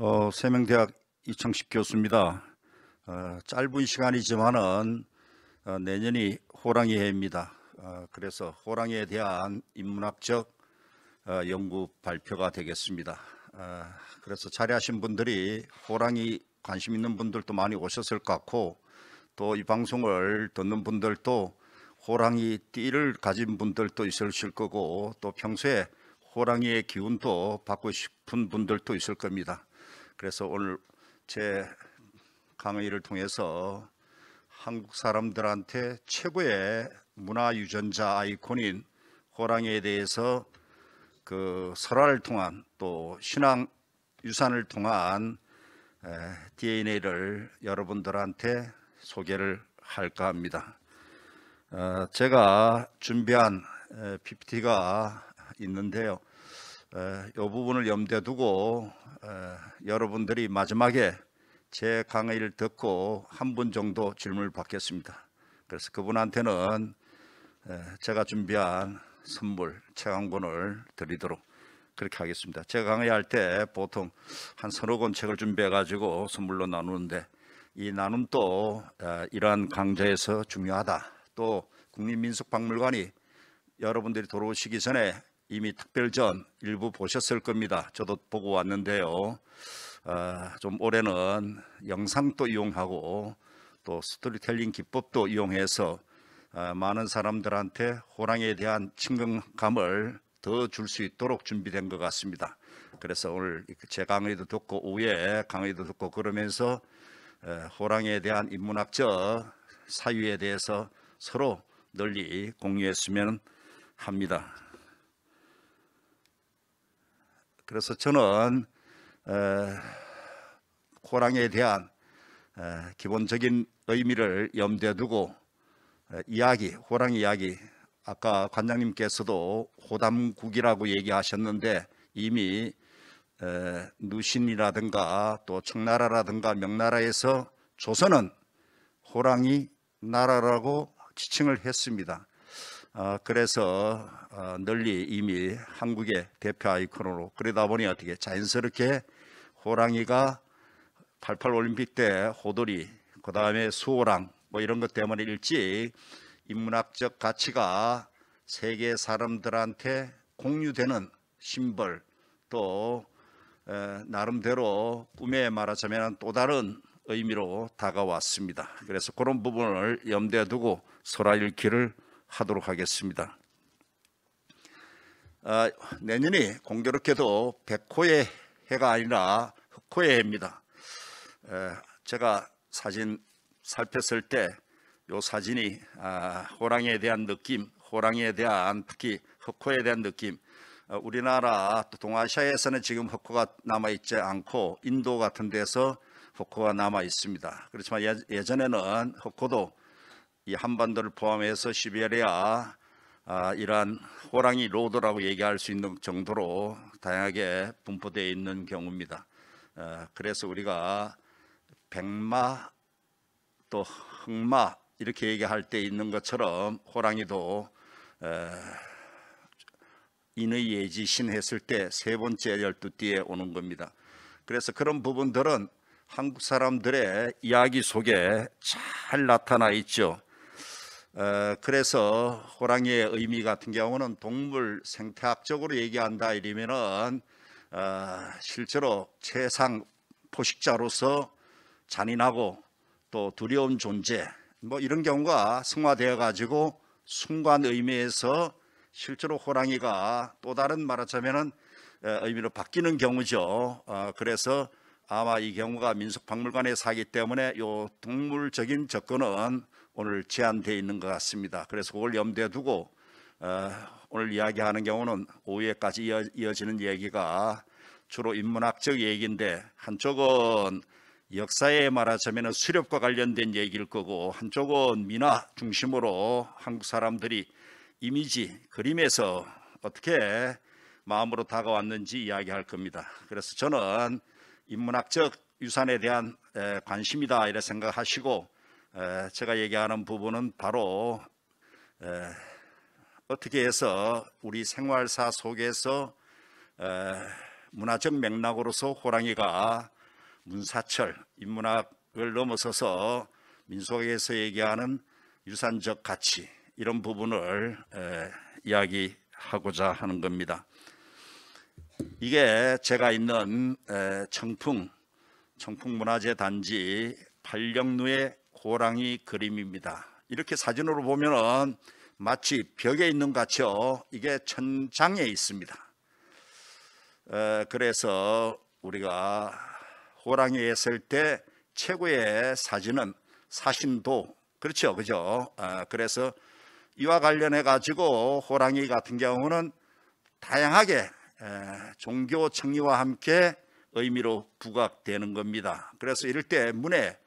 어, 세명대학 이창식 교수입니다. 어, 짧은 시간이지만은 어, 내년이 호랑이 해입니다. 어, 그래서 호랑이에 대한 인문학적 어, 연구 발표가 되겠습니다. 어, 그래서 자리하신 분들이 호랑이 관심 있는 분들도 많이 오셨을 것 같고 또 이 방송을 듣는 분들도 호랑이 띠를 가진 분들도 있으실 거고 또 평소에 호랑이의 기운도 받고 싶은 분들도 있을 겁니다. 그래서 오늘 제 강의를 통해서 한국 사람들한테 최고의 문화 유전자 아이콘인 호랑이에 대해서 그 설화를 통한 또 신앙 유산을 통한 DNA를 여러분들한테 소개를 할까 합니다. 어, 제가 준비한 PPT가 있는데요. 이 부분을 염두에 두고 여러분들이 마지막에 제 강의를 듣고 한 분 정도 질문을 받겠습니다. 그래서 그분한테는 제가 준비한 선물 책 한 권을 드리도록 그렇게 하겠습니다. 제가 강의할 때 보통 한 서너 권 책을 준비해 가지고 선물로 나누는데 이 나눔도 이러한 강좌에서 중요하다. 또 국립민속박물관이 여러분들이 돌아오시기 전에 이미 특별전 일부 보셨을 겁니다. 저도 보고 왔는데요. 어, 좀 올해는 영상도 이용하고 또 스토리텔링 기법도 이용해서 어, 많은 사람들한테 호랑이에 대한 친근감을 더 줄 수 있도록 준비된 것 같습니다. 그래서 오늘 제 강의도 듣고 오후에 강의도 듣고 그러면서 어, 호랑이에 대한 인문학적 사유에 대해서 서로 널리 공유했으면 합니다. 그래서 저는 호랑이에 대한 기본적인 의미를 염두에 두고 이야기, 호랑이 이야기 아까 관장님께서도 호담국이라고 얘기하셨는데 이미 누신이라든가 또 청나라라든가 명나라에서 조선은 호랑이 나라라고 지칭을 했습니다. 어, 그래서 어, 널리 이미 한국의 대표 아이콘으로 그러다 보니 어떻게 자연스럽게 호랑이가 88 올림픽 때 호돌이 그 다음에 수호랑 뭐 이런 것 때문에 일찍 인문학적 가치가 세계 사람들한테 공유되는 심벌 또 에, 나름대로 꿈에 말하자면 또 다른 의미로 다가왔습니다. 그래서 그런 부분을 염두에 두고 소라 읽기를 하도록 하겠습니다. 아, 내년이 공교롭게도 백호의 해가 아니라 흑호의 해입니다. 에, 제가 사진 살폈을 때 이 사진이 아, 호랑이에 대한 느낌, 호랑이에 대한 특히 흑호에 대한 느낌 어, 우리나라 또 동아시아에서는 지금 흑호가 남아 있지 않고 인도 같은 데서 흑호가 남아 있습니다. 그렇지만 예, 전에는 흑호도 이 한반도를 포함해서 시베리아 아, 이러한 호랑이 로드라고 얘기할 수 있는 정도로 다양하게 분포되어 있는 경우입니다. 어, 그래서 우리가 백마 또 흑마 이렇게 얘기할 때 있는 것처럼 호랑이도 어, 인의 예지 신 했을 때 세 번째 열두 띠에 오는 겁니다. 그래서 그런 부분들은 한국 사람들의 이야기 속에 잘 나타나 있죠. 어, 그래서 호랑이의 의미 같은 경우는 동물 생태학적으로 얘기한다 이러면은 어, 실제로 최상 포식자로서 잔인하고 또 두려운 존재 뭐 이런 경우가 승화되어 가지고 순간 의미에서 실제로 호랑이가 또 다른 말하자면은 어, 의미로 바뀌는 경우죠. 어, 그래서 아마 이 경우가 민속박물관에 사기 때문에 요 동물적인 접근은 오늘 제한되어 있는 것 같습니다. 그래서 그걸 염두에 두고 어, 오늘 이야기하는 경우는 오후에까지 이어, 이어지는 얘기가 주로 인문학적 얘기인데 한쪽은 역사에 말하자면 수렵과 관련된 얘기일 거고 한쪽은 민화 중심으로 한국 사람들이 이미지, 그림에서 어떻게 마음으로 다가왔는지 이야기할 겁니다. 그래서 저는 인문학적 유산에 대한 관심이다 이래 생각하시고 제가 얘기하는 부분은 바로 어떻게 해서 우리 생활사 속에서 문화적 맥락으로서 호랑이가 문사철 인문학을 넘어서서 민속에서 얘기하는 유산적 가치 이런 부분을 에, 이야기하고자 하는 겁니다. 이게 제가 있는 에, 청풍 청풍문화재 단지 팔령루의 호랑이 그림입니다. 이렇게 사진으로 보면은 마치 벽에 있는 것 같죠. 이게 천장에 있습니다. 에, 그래서 우리가 호랑이 했을 때 최고의 사진은 사신도 그렇죠, 그죠? 아, 그래서 이와 관련해 가지고 호랑이 같은 경우는 다양하게 에, 종교 청리와 함께 의미로 부각되는 겁니다. 그래서 이럴 때 문에 에,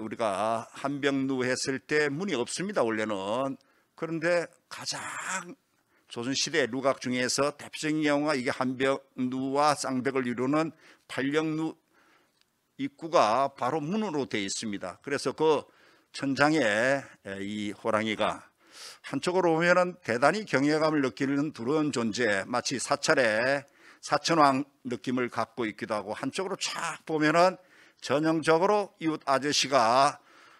우리가 한병루 했을 때 문이 없습니다. 원래는 그런데 가장 조선시대 루각 중에서 대표적인 경우가 이게 한병루와 쌍벽을 이루는 팔령루 입구가 바로 문으로 되어 있습니다. 그래서 그 천장에 이 호랑이가 한쪽으로 보면은 대단히 경외감을 느끼는 두려운 존재, 마치 사찰의 사천왕 느낌을 갖고 있기도 하고 한쪽으로 쫙 보면은 전형적으로 이웃 아저씨가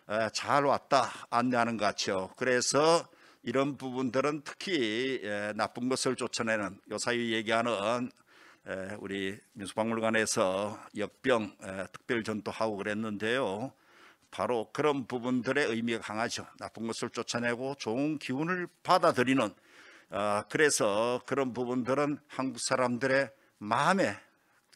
에, 잘 왔다 안내하는 것 같죠. 그래서 이런 부분들은 특히 에, 나쁜 것을 쫓아내는 요사이 얘기하는 에, 우리 민수박물관에서 역병 에, 특별 전도하고 그랬는데요. 바로 그런 부분들의 의미가 강하죠. 나쁜 것을 쫓아내고 좋은 기운을 받아들이는 어, 그래서 그런 부분들은 한국 사람들의 마음에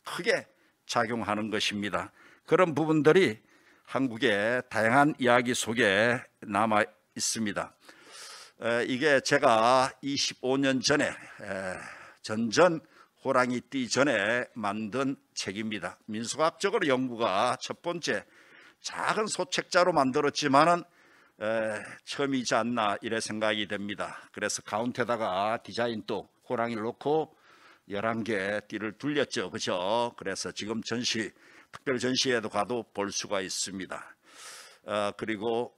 크게 작용하는 것입니다. 그런 부분들이 한국의 다양한 이야기 속에 남아 있습니다. 에, 이게 제가 25년 전에 에, 전전 호랑이 띠 전에 만든 책입니다. 민수학적으로 연구가 첫 번째 작은 소책자로 만들었지만은 에, 처음이지 않나 이래 생각이 됩니다. 그래서 가운데다가 디자인 또 호랑이를 놓고 11개 띠를 둘렸죠. 그죠? 그래서 지금 전시 특별 전시회도 가도 볼 수가 있습니다. 어, 그리고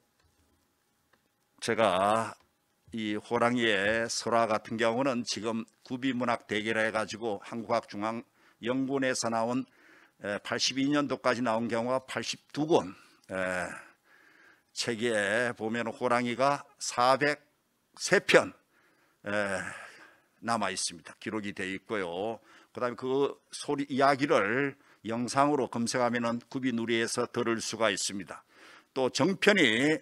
제가 이 호랑이의 설화 같은 경우는 지금 구비문학 대결 해가지고 한국학중앙연구원에서 나온 82년도까지 나온 경우가 82권 책에 보면 호랑이가 403편 남아 있습니다. 기록이 되어 있고요. 그 다음에 그 소리 이야기를 영상으로 검색하면은 구비 누리에서 들을 수가 있습니다. 또 정편이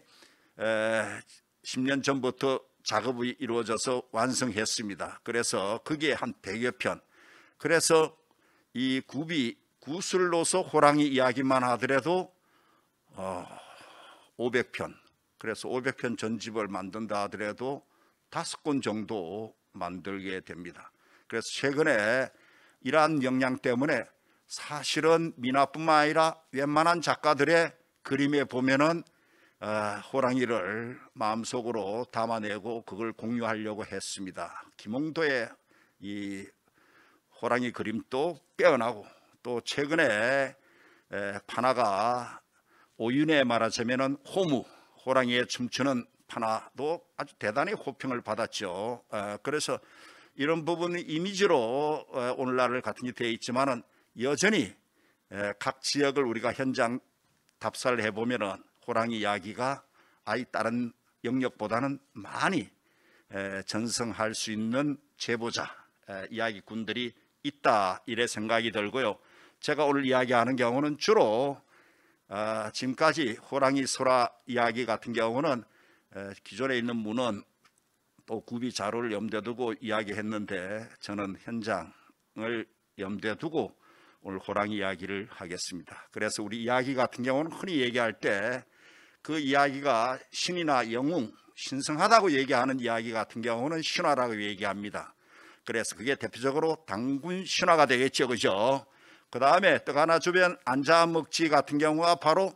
10년 전부터 작업이 이루어져서 완성했습니다. 그래서 그게 한 100여 편. 그래서 이 구비 구슬로서 호랑이 이야기만 하더라도 어, 500편. 그래서 500편 전집을 만든다 하더라도 다섯 권 정도 만들게 됩니다. 그래서 최근에 이러한 역량 때문에 사실은 미나뿐만 아니라 웬만한 작가들의 그림에 보면은 어, 호랑이를 마음속으로 담아내고 그걸 공유하려고 했습니다. 김홍도의 이 호랑이 그림도 빼어나고 또 최근에 에, 파나가 오윤에 말하자면은 호무 호랑이의 춤추는 파나도 아주 대단히 호평을 받았죠. 에, 그래서 이런 부분 이미지로 에, 오늘날을 같은 게 되어 있지만은 여전히 에, 각 지역을 우리가 현장 답사를 해보면은 호랑이 이야기가 아이 다른 영역보다는 많이 에, 전성할 수 있는 제보자 에, 이야기꾼들이 있다 이래 생각이 들고요. 제가 오늘 이야기하는 경우는 주로 어, 지금까지 호랑이 소라 이야기 같은 경우는 에, 기존에 있는 문은 또 구비 자료를 염두에 두고 이야기했는데 저는 현장을 염두에 두고 오늘 호랑이 이야기를 하겠습니다. 그래서 우리 이야기 같은 경우는 흔히 얘기할 때 그 이야기가 신이나 영웅, 신성하다고 얘기하는 이야기 같은 경우는 신화라고 얘기합니다. 그래서 그게 대표적으로 당군 신화가 되겠죠. 그죠? 그 다음에 떡 하나 주변 앉아 먹지 같은 경우가 바로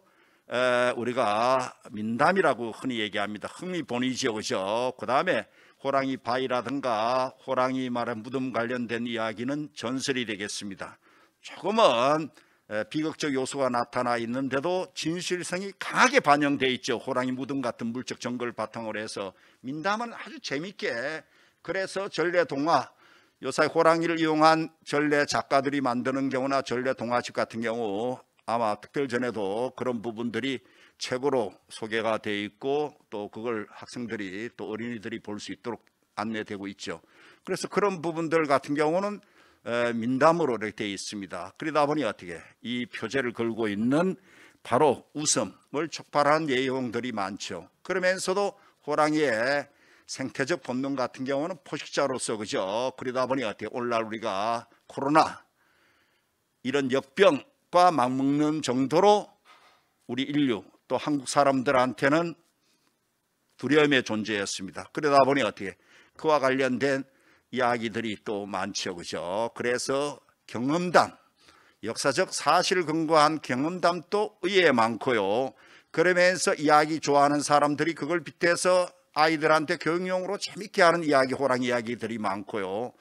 에, 우리가 민담이라고 흔히 얘기합니다. 흥미본이죠. 그죠? 그 다음에 호랑이 바위라든가 호랑이 말한 무덤 관련된 이야기는 전설이 되겠습니다. 조금은 비극적 요소가 나타나 있는데도 진실성이 강하게 반영돼 있죠. 호랑이 무덤 같은 물적 증거를 바탕으로 해서 민담은 아주 재밌게 그래서 전래 동화 요사이 호랑이를 이용한 전래 작가들이 만드는 경우나 전래 동화책 같은 경우 아마 특별전에도 그런 부분들이 책으로 소개가 돼 있고 또 그걸 학생들이 또 어린이들이 볼 수 있도록 안내되고 있죠. 그래서 그런 부분들 같은 경우는 에, 민담으로 이렇게 되어 있습니다. 그러다 보니 어떻게 이 표제를 걸고 있는 바로 웃음을 촉발하는 내용들이 많죠. 그러면서도 호랑이의 생태적 본능 같은 경우는 포식자로서 그죠. 그러다 보니 어떻게 오늘날 우리가 코로나 이런 역병과 맞먹는 정도로 우리 인류 또 한국 사람들한테는 두려움의 존재였습니다. 그러다 보니 어떻게 그와 관련된 이야기들이 또 많죠. 그죠? 그래서 경험담, 역사적 사실 근거한 경험담도 의외 많고요. 그러면서 이야기 좋아하는 사람들이 그걸 빗대서 아이들한테 교육용으로 재밌게 하는 이야기, 호랑이 이야기들이 많고요.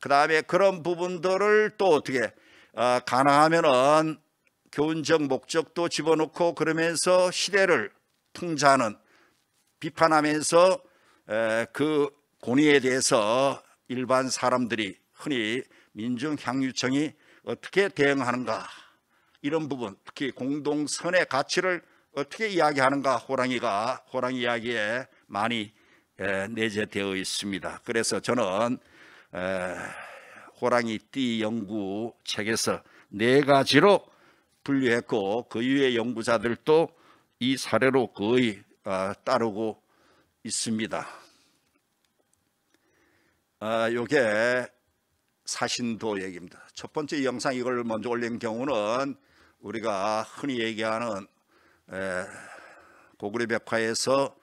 그 다음에 그런 부분들을 또 어떻게 어, 가능하면은 교훈적 목적도 집어넣고 그러면서 시대를 풍자하는 비판하면서 에, 그 권위에 대해서 일반 사람들이 흔히 민중향유청이 어떻게 대응하는가 이런 부분 특히 공동선의 가치를 어떻게 이야기하는가 호랑이가 호랑이 이야기에 많이 에, 내재되어 있습니다. 그래서 저는 에, 호랑이 띠 연구 책에서 네 가지로 분류했고 그 이후의 연구자들도 이 사례로 거의 어, 따르고 있습니다. 아, 요게 사신도 얘기입니다. 첫 번째 영상 이걸 먼저 올린 경우는 우리가 흔히 얘기하는 에, 고구려 백화에서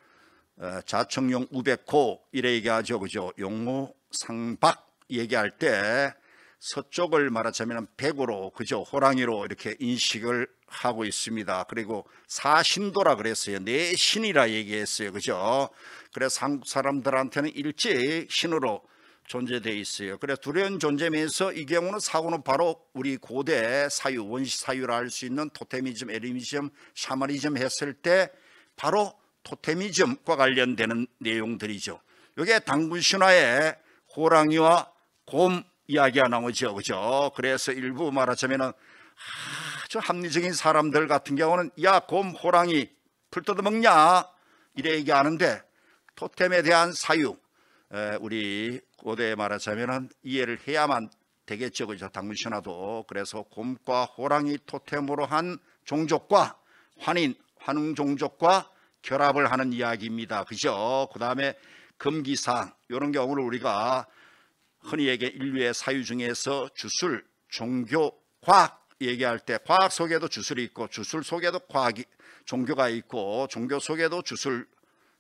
에, 자청용 우백호 이래 얘기하죠, 그죠? 용호 상박 얘기할 때 서쪽을 말하자면 백으로 그죠 호랑이로 이렇게 인식을 하고 있습니다. 그리고 사신도라 그랬어요. 내 신이라 얘기했어요. 그죠? 그래서 한국 사람들한테는 일찍 신으로 존재되어 있어요. 그래서 두려운 존재면서 이 경우는 사고는 바로 우리 고대 사유, 원시 사유라 할 수 있는 토테미즘, 에리미즘, 샤머니즘 했을 때 바로 토테미즘과 관련되는 내용들이죠. 이게 당군 신화에 호랑이와 곰 이야기가 나오죠. 그죠? 그래서 일부 말하자면은 아주 합리적인 사람들 같은 경우는 야, 곰, 호랑이 풀 뜯어먹냐? 이래 얘기하는데 토템에 대한 사유, 에, 우리 고대에 말하자면은 이해를 해야만 되겠죠. 그죠? 당문신화도. 그래서 곰과 호랑이 토템으로 한 종족과 환인, 환웅 종족과 결합을 하는 이야기입니다. 그죠? 그 다음에 금기상, 이런 경우를 우리가 흔히 얘기 인류의 사유 중에서 주술, 종교, 과학 얘기할 때 과학 속에도 주술이 있고 주술 속에도 과학이 종교가 있고 종교 속에도 주술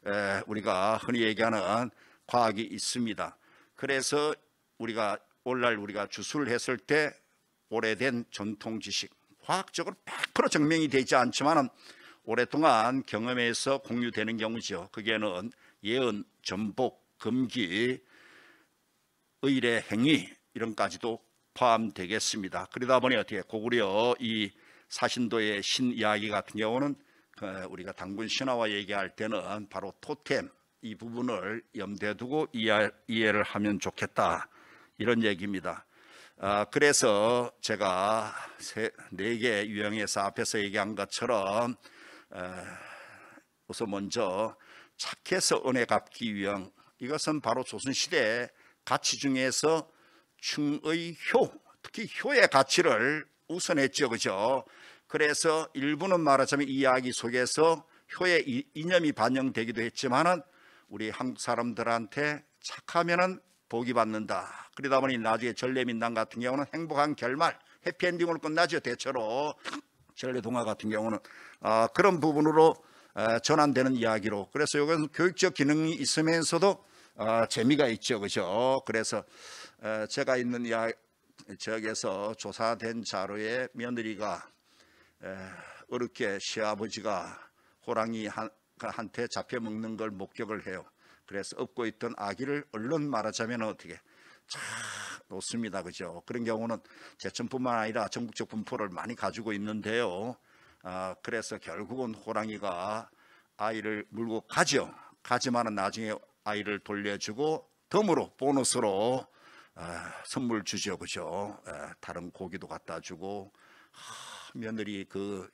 에, 우리가 흔히 얘기하는 과학이 있습니다. 그래서 우리가 오늘날 우리가 주술을 했을 때 오래된 전통 지식 과학적으로 100% 증명이 되지 않지만은 오랫동안 경험에서 공유되는 경우죠. 그게는 예언, 전복, 금기, 의례, 행위 이런까지도 포함되겠습니다. 그러다 보니 어떻게 고구려 이 사신도의 신 이야기 같은 경우는 그 우리가 당군 신화와 얘기할 때는 바로 토템 이 부분을 염두에 두고 이해, 이해 를 하면 좋겠다. 이런 얘기입니다. 아, 그래서 제가 네 개 유형에서 앞에서 얘기한 것처럼 에, 우선 먼저 착해서 은혜 갚기 유형 이것은 바로 조선시대 가치 중에서 충의 효 특히 효의 가치를 우선했죠. 그죠? 그래서 일부는 말하자면 이 이야기 속에서 효의 이념이 반영되기도 했지만은 우리 한국 사람들한테 착하면은 복이 받는다. 그러다 보니 나중에 전래민당 같은 경우는 행복한 결말, 해피엔딩으로 끝나죠. 대체로 전래 동화 같은 경우는 아, 그런 부분으로 아, 전환되는 이야기로. 그래서 이건 교육적 기능이 있으면서도 아, 재미가 있죠, 그죠? 그래서 아, 제가 있는 이야 지역에서 조사된 자료에 며느리가 에, 어렵게 시아버지가 호랑이 한, 한테 잡혀 먹는 걸 목격을 해요. 그래서 업고 있던 아기를 얼른 말하자면 어떻게 참 놓습니다. 그죠? 그런 경우는 제천뿐만 아니라 전국적 분포를 많이 가지고 있는데요. 아, 그래서 결국은 호랑이가 아이를 물고 가죠. 가지만은 나중에 아이를 돌려주고 덤으로 보너스로 아, 선물 주죠, 그죠? 에, 다른 고기도 갖다 주고 하, 며느리 그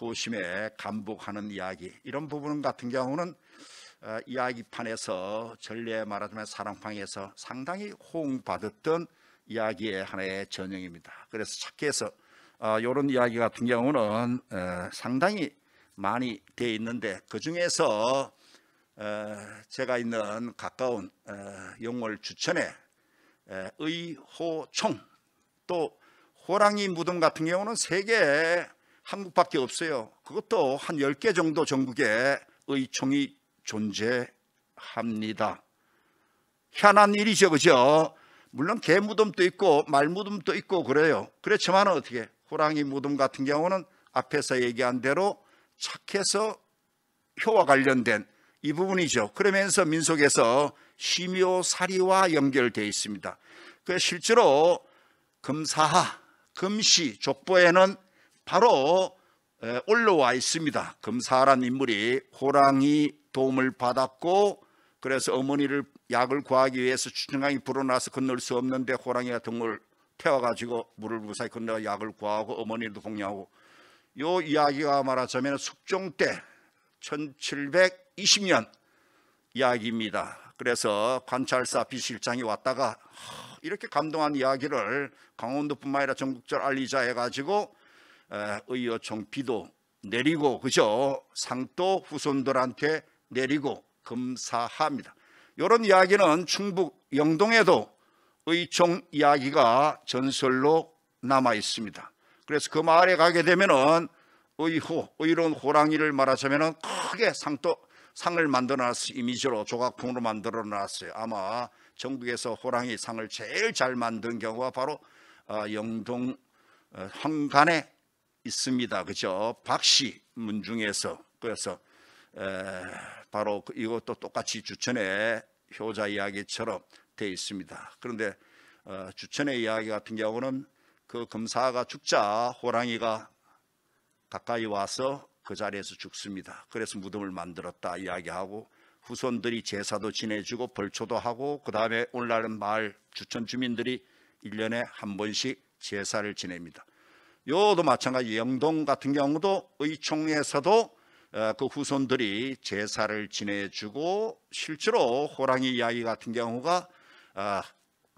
효심에 감복하는 이야기 이런 부분 같은 경우는 어, 이야기판에서 전례 말하자면 사랑방에서 상당히 호응받았던 이야기의 하나의 전형입니다. 그래서 착해서 이런 이야기 같은 경우는 어, 상당히 많이 돼 있는데 그 중에서 어, 제가 있는 가까운 어, 영월 주천에 에, 의호총 또 호랑이 무덤 같은 경우는 세계 한국밖에 없어요. 그것도 한 10개 정도 전국에 의총이 존재합니다. 희한한 일이죠. 그죠? 물론 개 무덤도 있고 말 무덤도 있고 그래요. 그렇지만 어떻게 호랑이 무덤 같은 경우는 앞에서 얘기한 대로 착해서 효와 관련된 이 부분이죠. 그러면서 민속에서 심요사리와 연결되어 있습니다. 그 실제로 금사하, 금시, 족보에는 바로 에, 올라와 있습니다. 금사하란 인물이 호랑이 도움을 받았고 그래서 어머니를 약을 구하기 위해서 추천강이 불어나서 건널 수 없는데 호랑이가 등을 태워가지고 물을 무사히 건너 약을 구하고 어머니도 복양하고 요 이야기가 말하자면 숙종 때 1720년 이야기입니다. 그래서 관찰사 비실장이 왔다가 이렇게 감동한 이야기를 강원도뿐만 아니라 전국적으로 알리자 해가지고 의여총 비도 내리고 그죠 상도 후손들한테 내리고 금사합니다. 이런 이야기는 충북 영동에도 의총 이야기가 전설로 남아 있습니다. 그래서 그 마을에 가게 되면은 의호, 의로운 호랑이를 말하자면은 크게 상도 상을 만들어 놨어요. 이미지로 조각품으로 만들어 놨어요. 아마 전국에서 호랑이 상을 제일 잘 만든 경우가 바로 어, 영동 어, 황간에 있습니다. 그죠? 박씨 문중에서 그래서 바로 그 이것도 똑같이 주천의 효자 이야기처럼 되어 있습니다. 그런데 어, 주천의 이야기 같은 경우는 그 금사가 죽자 호랑이가 가까이 와서 그 자리에서 죽습니다. 그래서 무덤을 만들었다 이야기하고 후손들이 제사도 지내주고 벌초도 하고 그 다음에 오늘날은 마을 주천 주민들이 1년에 한 번씩 제사를 지냅니다. 요도 마찬가지 영동 같은 경우도 의총에서도 어, 그 후손들이 제사를 지내주고 실제로 호랑이 이야기 같은 경우가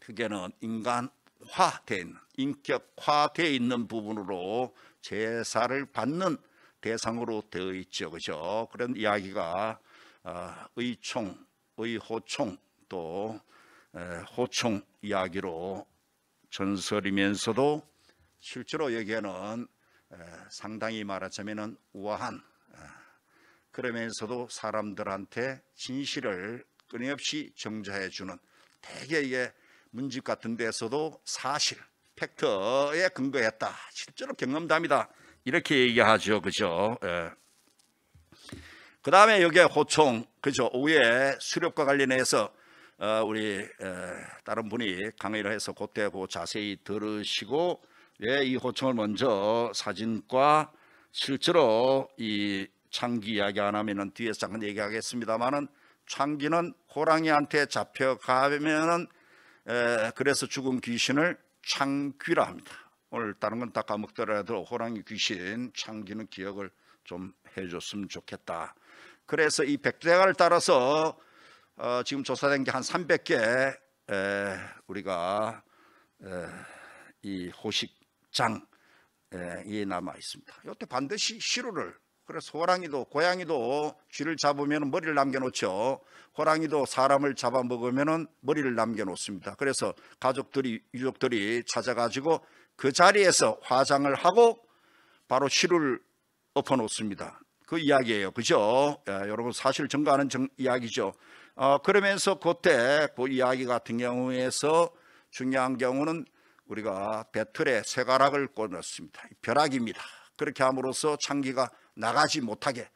그게는 인간화된 인격화되어 있는 부분으로 제사를 받는 대상으로 되어 있죠, 그죠? 그런 이야기가 어, 의총, 의호총 또 호총 이야기로 전설이면서도 실제로 여기에는 상당히 말하자면 우아한 그러면서도 사람들한테 진실을 끊임없이 정자해 주는 대개 이게 문집 같은 데서도 사실 팩트에 근거했다. 실제로 경험담이다. 이렇게 얘기하죠. 그죠? 예. 그 다음에 여기에 호총 그죠? 오후에 수렵과 관련해서 어, 우리 에, 다른 분이 강의를 해서 그때 그 자세히 들으시고 왜이 호총을 먼저 사진과 실제로 이 창기 이야기 안 하면은 뒤에서 잠깐 얘기하겠습니다만은 창기는 호랑이한테 잡혀가면은 에, 그래서 죽은 귀신을 창귀라 합니다. 오늘 다른 건 다 까먹더라도 호랑이 귀신 창기는 기억을 좀 해줬으면 좋겠다. 그래서 이 백두대간을 따라서 어, 지금 조사된 게 한 300개 에, 우리가 에, 이 호식 장이 남아 있습니다. 이때 반드시 시루를 그래서 호랑이도 고양이도 쥐를 잡으면 머리를 남겨놓죠. 호랑이도 사람을 잡아먹으면 머리를 남겨놓습니다. 그래서 가족들이 유족들이 찾아가지고 그 자리에서 화장을 하고 바로 시루를 엎어놓습니다. 그 이야기예요. 그죠? 예, 여러분 사실 증거하는 정, 이야기죠. 어, 그러면서 그때 그 이야기 같은 경우에서 중요한 경우는 우리가 배틀에 쇠가락을 꽂았습니다. 벼락입니다. 그렇게 함으로써 창기가 나가지 못하게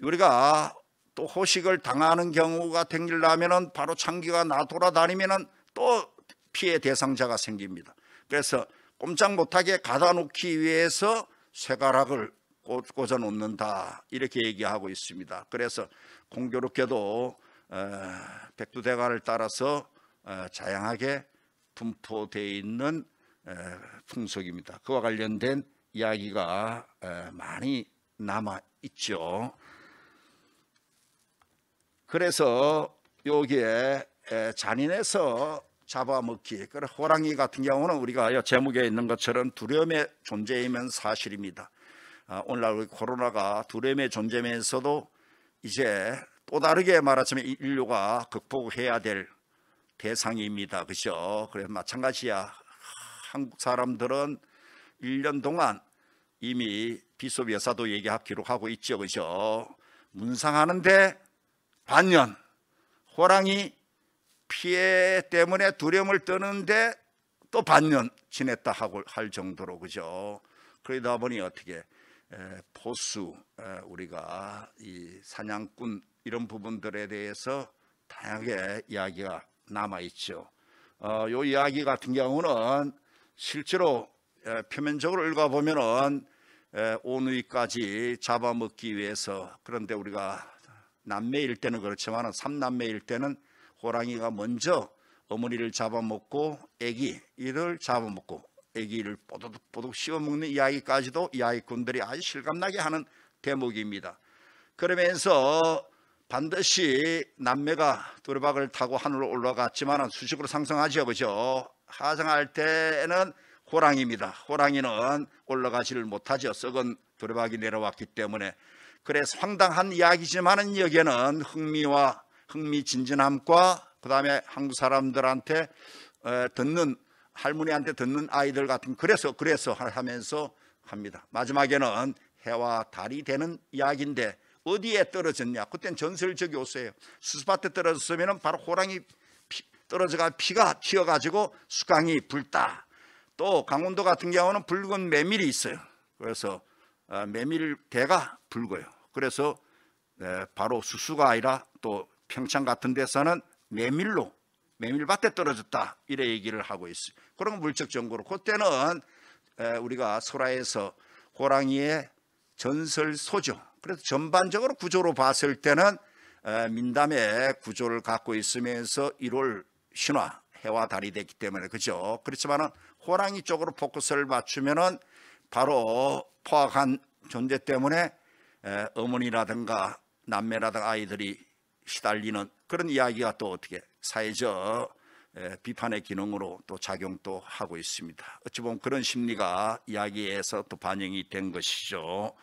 우리가 또 호식을 당하는 경우가 생기려면은 바로 창기가 나 돌아다니면은 또 피해 대상자가 생깁니다. 그래서 꼼짝 못하게 가다 놓기 위해서 쇠가락을 꽂아 놓는다 이렇게 얘기하고 있습니다. 그래서 공교롭게도 백두대간을 따라서 자양하게 분포되어 있는 에, 풍속입니다. 그와 관련된 이야기가 에, 많이 남아 있죠. 그래서 여기에 에, 잔인해서 잡아먹기. 호랑이 같은 경우는 우리가 여 제목에 있는 것처럼 두려움의 존재이면 사실입니다. 아, 오늘날 코로나가 두려움의 존재면서도 이제 또 다르게 말하자면 이 인류가 극복해야 될 대상입니다. 그죠? 그래서 마찬가지야. 한국 사람들은 1년 동안 이미 비숍 여사도 얘기하 기록하고 있죠. 그죠? 문상하는데 반년 호랑이 피해 때문에 두려움을 떠는데 또 반년 지냈다 하고 할 정도로 그죠. 그러다 보니 어떻게 에, 포수 에, 우리가 이 사냥꾼 이런 부분들에 대해서 다양하게 이야기가 남아 있죠. 어, 요 이야기 같은 경우는 실제로 에, 표면적으로 읽어 보면은 오누이까지 잡아먹기 위해서 그런데 우리가 남매일 때는 그렇지만 삼남매일 때는 호랑이가 먼저 어머니를 잡아먹고 아기 이를 잡아먹고 아기를 뽀득뽀득 씹어먹는 이야기까지도 이야기꾼들이 아주 실감나게 하는 대목입니다. 그러면서 반드시 남매가 두레박을 타고 하늘로 올라갔지만 수직으로 상승하죠. 그죠? 하승할 때는 호랑이입니다. 호랑이는 올라가지를 못하죠. 썩은 두레박이 내려왔기 때문에 그래서 황당한 이야기지만은 여기에는 흥미와 흥미진진함과 그 다음에 한국 사람들한테 에, 듣는 할머니한테 듣는 아이들 같은 그래서 그래서 하면서 합니다. 마지막에는 해와 달이 되는 이야기인데 어디에 떨어졌냐? 그땐 전설적이 오세요. 수수밭에 떨어졌으면 바로 호랑이 피, 떨어져가 피가 튀어가지고 수강이 불다. 또 강원도 같은 경우는 붉은 메밀이 있어요. 그래서 어, 메밀 대가 붉어요. 그래서 네, 바로 수수가 아니라 또 평창 같은 데서는 메밀로 메밀밭에 떨어졌다 이래 얘기를 하고 있어요. 그런 물적 정보로 그때는 우리가 소라에서 호랑이의 전설 소죠. 그래서 전반적으로 구조로 봤을 때는 민담의 구조를 갖고 있으면서 1월 신화 해와 달이 됐기 때문에 그죠. 그렇지만은 호랑이 쪽으로 포커스를 맞추면은 바로 포악한 존재 때문에 어머니라든가 남매라든가 아이들이 시달리는 그런 이야기가 또 어떻게 사회적 비판의 기능으로 또 작용도 하고 있습니다. 어찌 보면 그런 심리가 이야기에서 또 반영이 된 것이죠.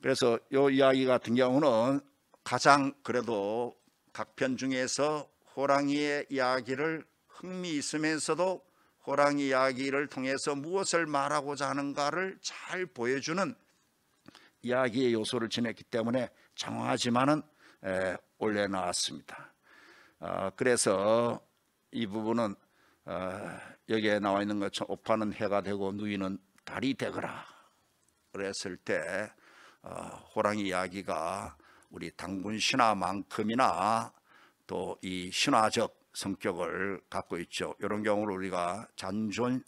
그래서 이 이야기 같은 경우는 가장 그래도 각 편 중에서 호랑이의 이야기를 흥미 있으면서도 호랑이 이야기를 통해서 무엇을 말하고자 하는가를 잘 보여주는 이야기의 요소를 지냈기 때문에 장황하지만은 올려놨습니다. 어, 그래서 이 부분은 어, 여기에 나와 있는 것처럼 오파는 해가 되고 누이는 달이 되거라 그랬을 때 어, 호랑이 이야기가 우리 당군 신화만큼이나 또 이 신화적 성격을 갖고 있죠. 이런 경우를 우리가 잔존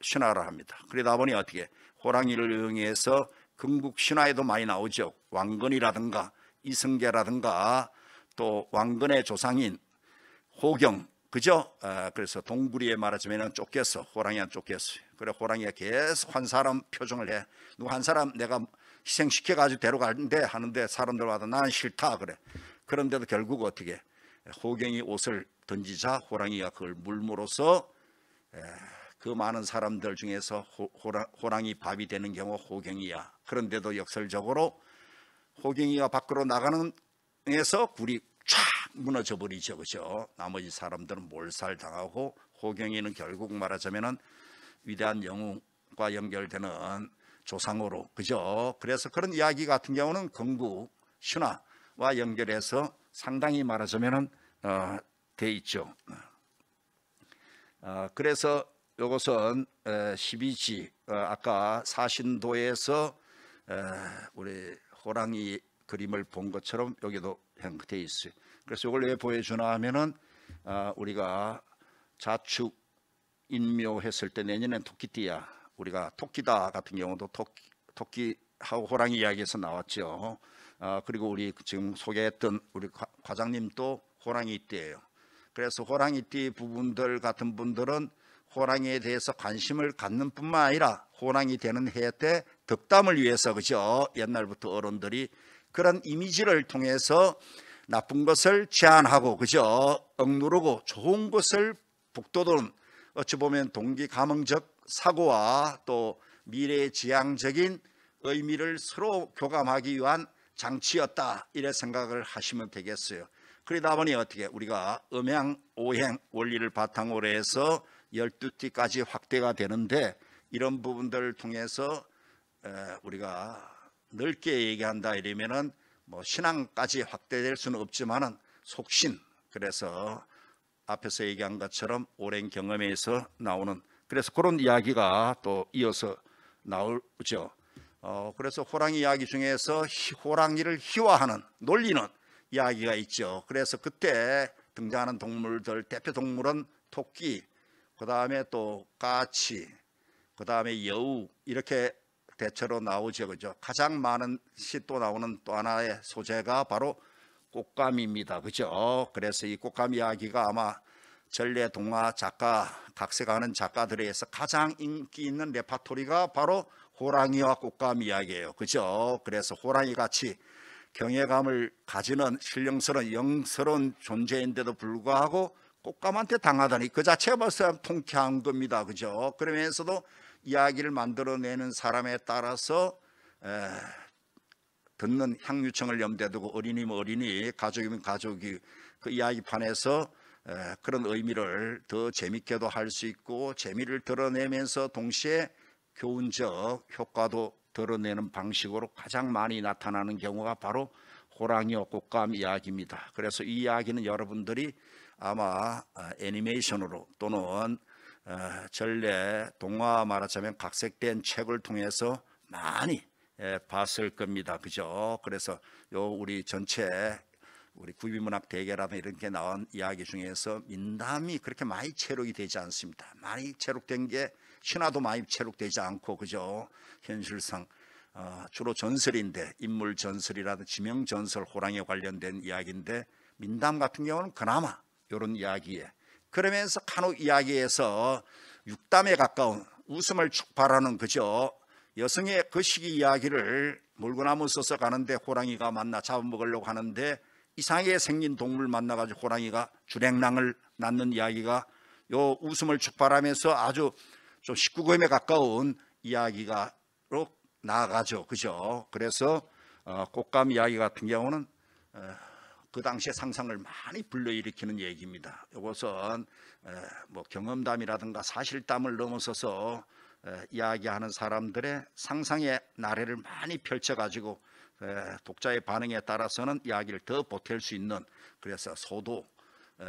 신화를 합니다. 그러다 보니 어떻게 호랑이를 이용해서 금국 신화에도 많이 나오죠. 왕건이라든가 이승계라든가 또 왕건의 조상인 호경 그죠? 아, 그래서 동굴이에 말하자면 쫓겼어 호랑이한 쫓겼어요. 그래 호랑이가 계속 한 사람 표정을 해. 누구 한 사람 내가 희생시켜 가지고 데려가는데 하는데 사람들마다 난 싫다 그래. 그런데도 결국 어떻게 호경이 옷을 던지자 호랑이가 그걸 물므로써 그 많은 사람들 중에서 호랑이 밥이 되는 경우 호경이야. 그런데도 역설적으로 호경이가 밖으로 나가는 에서 굴이 쫙 무너져 버리죠. 그죠? 나머지 사람들은 몰살 당하고 호경이는 결국 말하자면은 위대한 영웅과 연결되는 조상으로 그죠? 그래서 그런 이야기 같은 경우는 건국 신화와 연결해서 상당히 말하자면은 어, 돼 있죠. 어, 그래서 이것은 12지 어, 아까 사신도에서 우리 호랑이 그림을 본 것처럼 여기도 형태 있어요. 그래서 이걸 왜 보여주나 하면은 어, 우리가 자축 인묘했을 때 내년엔 토끼띠야. 우리가 토끼다 같은 경우도 토끼, 토끼하고 호랑이 이야기에서 나왔죠. 어, 그리고 우리 지금 소개했던 우리 과장님도 호랑이 띠예요. 그래서 호랑이띠 부분들 같은 분들은 호랑이에 대해서 관심을 갖는 뿐만 아니라 호랑이 되는 해 때 덕담을 위해서 그죠 옛날부터 어른들이 그런 이미지를 통해서 나쁜 것을 제한하고 그죠 억누르고 좋은 것을 북돋은 어찌 보면 동기 감흥적 사고와 또 미래 지향적인 의미를 서로 교감하기 위한 장치였다 이래 생각을 하시면 되겠어요. 그러다 보니 어떻게 우리가 음양 오행 원리를 바탕으로 해서 12띠까지 확대가 되는데 이런 부분들을 통해서 에, 우리가 넓게 얘기한다 이러면은 뭐 신앙까지 확대될 수는 없지만은 속신 그래서 앞에서 얘기한 것처럼 오랜 경험에서 나오는 그래서 그런 이야기가 또 이어서 나오죠. 어, 그래서 호랑이 이야기 중에서 희- 호랑이를 희화하는 놀리는 이야기가 있죠. 그래서 그때 등장하는 동물들 대표 동물은 토끼, 그 다음에 또 까치, 그 다음에 여우 이렇게 대체로 나오죠, 그죠? 가장 많은 시 또 나오는 또 하나의 소재가 바로 꽃감입니다, 그죠? 그래서 이 꽃감 이야기가 아마 전래 동화 작가 각색하는 작가들에서 가장 인기 있는 레파토리가 바로 호랑이와 꽃감 이야기예요, 그죠? 그래서 호랑이 같이 경외감을 가지는 신령스러운 영스러운 존재인데도 불구하고 꽃감한테 당하다니 그 자체가 벌써 통쾌한 겁니다. 그죠? 그러면서도 이야기를 만들어내는 사람에 따라서 에, 듣는 향유청을 염두에 두고 어린이면 어린이, 가족이면 가족이 그 이야기판에서 에, 그런 의미를 더 재밌게도 할 수 있고 재미를 드러내면서 동시에 교훈적 효과도 드러내는 방식으로 가장 많이 나타나는 경우가 바로 호랑이와 꽃감 이야기입니다. 그래서 이 이야기는 여러분들이 아마 아, 애니메이션으로 또는 어, 전래 동화 말하자면 각색된 책을 통해서 많이 예, 봤을 겁니다. 그죠? 그래서 요 우리 전체 우리 구비문학 대계라든 이런 게 나온 이야기 중에서 민담이 그렇게 많이 체록이 되지 않습니다. 많이 체록된 게 신화도 많이 체록되지 않고 그죠? 현실상 어, 주로 전설인데 인물 전설이라든 지명 전설 호랑이에 관련된 이야기인데 민담 같은 경우는 그나마 이런 이야기에 그러면서 간혹 이야기에서 육담에 가까운 웃음을 촉발하는 그죠? 여성의 그 시기 이야기를 물구나무 써서 가는데 호랑이가 만나 잡아먹으려고 하는데 이상하게 생긴 동물 만나가지고 호랑이가 주랭랑을 낳는 이야기가 요 웃음을 촉발하면서 아주 좀 19금에 가까운 이야기가로 나아가죠. 그죠? 그래서 어, 꽃감 이야기 같은 경우는 어, 그 당시의 상상을 많이 불러일으키는 얘기입니다. 이것은 에, 뭐 경험담이라든가 사실담을 넘어서서 에, 이야기하는 사람들의 상상의 나래를 많이 펼쳐가지고 에, 독자의 반응에 따라서는 이야기를 더 보탤 수 있는 그래서 소도 에,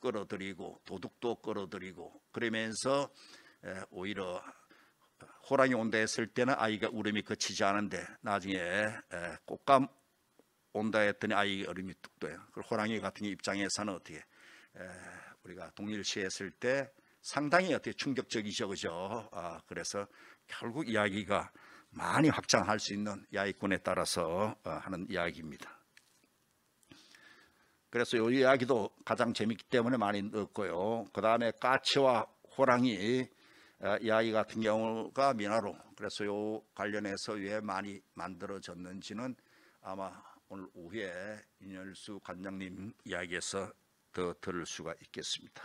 끌어들이고 도둑도 끌어들이고 그러면서 에, 오히려 호랑이 온다 했을 때는 아이가 울음이 그치지 않은데 나중에 에, 꽃감 온다 했더니 아이 얼음이 뚝 떠요. 그 호랑이 같은 입장에서는 어떻게 에, 우리가 동일시 했을 때 상당히 어떻게 충격적이죠, 그죠? 아, 그래서 결국 이야기가 많이 확장할 수 있는 야익군에 따라서 어, 하는 이야기입니다. 그래서 이 이야기도 가장 재밌기 때문에 많이 넣었고요. 그 다음에 까치와 호랑이 어, 이야기 같은 경우가 민화로 그래서 요 관련해서 왜 많이 만들어졌는지는 아마 오늘 오후에 윤열수 관장님 이야기에서 더 들을 수가 있겠습니다.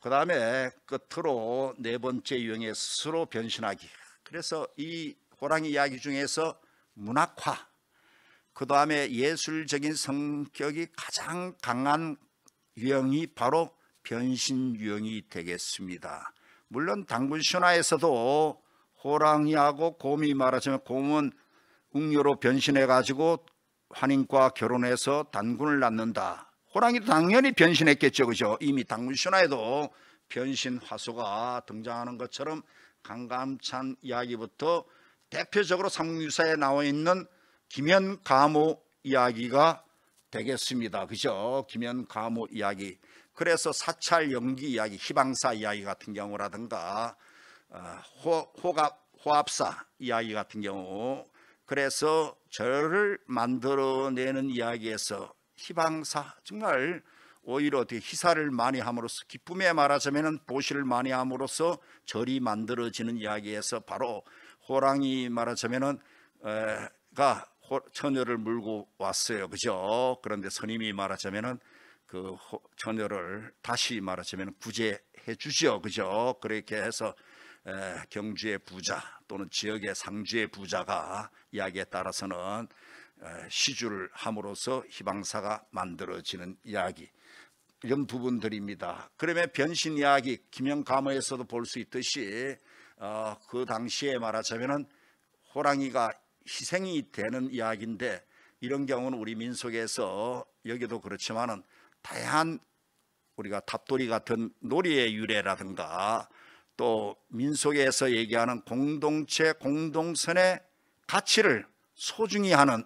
그 다음에 끝으로 네 번째 유형의 스스로 변신하기. 그래서 이 호랑이 이야기 중에서 문학화, 그 다음에 예술적인 성격이 가장 강한 유형이 바로 변신 유형이 되겠습니다. 물론 당군 신화에서도 호랑이하고 곰이 말하자면 곰은 웅녀로 변신해 가지고 환인과 결혼해서 단군을 낳는다. 호랑이도 당연히 변신했겠죠, 그죠? 이미 당군 신화에도 변신 화소가 등장하는 것처럼 강감찬 이야기부터 대표적으로 삼국유사에 나와 있는 김현 가모 이야기가 되겠습니다. 그죠? 김현 가모 이야기. 그래서 사찰 연기 이야기, 희방사 이야기 같은 경우라든가 어, 호, 호갑, 호합사 이야기 같은 경우 그래서 저를 만들어내는 이야기에서 희방사 정말 오히려 어떻게 희사를 많이 함으로써 기쁨에 말하자면은 보시를 많이 함으로써 절이 만들어지는 이야기에서 바로 호랑이 말하자면은 에, 가 호- 처녀를 물고 왔어요. 그죠? 그런데 스님이 말하자면은 그 호- 처녀를 다시 말하자면 구제해 주죠. 그죠? 그렇게 해서 에, 경주의 부자 또는 지역의 상주의 부자가 이야기에 따라서는 에, 시주를 함으로써 희망사가 만들어지는 이야기 이런 부분들입니다. 그러면 변신 이야기 김영감어에서도 볼 수 있듯이 어, 그 당시에 말하자면은 호랑이가 희생이 되는 이야기인데 이런 경우는 우리 민속에서 여기도 그렇지만은 다양한 우리가 탑돌이 같은 놀이의 유래라든가 또 민속에서 얘기하는 공동체 공동선의 가치를 소중히 하는